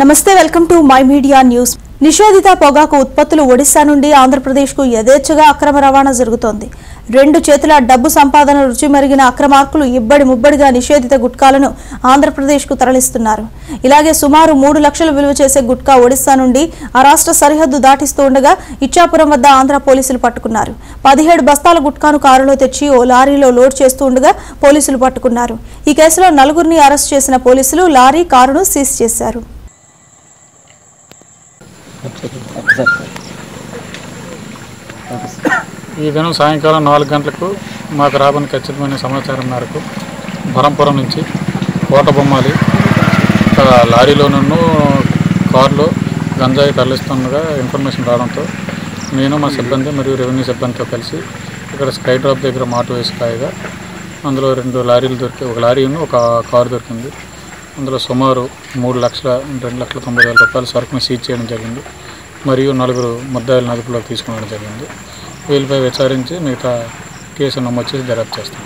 నమస్తే welcome to my media news. నిషేధిత పొగాకు ఉత్పత్తులు ఒడిశా నుండి ఆంధ్రప్రదేశ్కు యథేచ్ఛగా అక్రమ రవాణా జరుగుతోంది. రెండు చేతుల డబ్బు సంపాదన రుచి మరిగిన అక్రమార్కులు ఇబ్బడి ముబ్బడిగా నిషేధిత గుట్కాలను ఆంధ్రప్రదేశ్కు తరలిస్తున్నారు. ఇలాగే సుమారు మూడు లక్షలు విలువ చేసే గుట్కా ఒడిశా నుండి ఆ రాష్ట్ర సరిహద్దు దాటిస్తూ ఉండగా ఇచ్చాపురం వద్ద ఆంధ్ర పోలీసులు పట్టుకున్నారు. పదిహేడు బస్తాల గుట్కాను కారులో తెచ్చి ఓ లారీలో లోడ్ చేస్తూ ఉండగా పోలీసులు పట్టుకున్నారు. ఈ కేసులో నలుగురిని అరెస్ట్ చేసిన పోలీసులు లారీ కారును సీజ్ చేశారు. ఈ దినం సాయంకాలం నాలుగు గంటలకు మాకు రాబని ఖచ్చితమైన సమాచారం మేరకు బరంపురం నుంచి కోటబొమ్మాలి ఇక్కడ లారీలోనూ కారులో గంజాయి తరలిస్తుండగా ఇన్ఫర్మేషన్ రావడంతో నేను మా సిబ్బంది మరియు రెవెన్యూ సిబ్బందితో కలిసి ఇక్కడ స్కై డ్రాప్ దగ్గర మాట వేసి కాయగా అందులో రెండు లారీలు దొరికి ఒక లారీ ఒక కారు దొరికింది. అందులో సుమారు మూడు లక్షల రెండు లక్షల తొంభై వేల రూపాయల సరుకును సీజ్ చేయడం జరిగింది. మరియు నలుగురు ముద్దాయిల అదుపులోకి తీసుకోవడం జరిగింది. వీళ్ళపై విచారించి మిగతా కేసు నమోదు చేసి దర్యాప్తు చేస్తాం.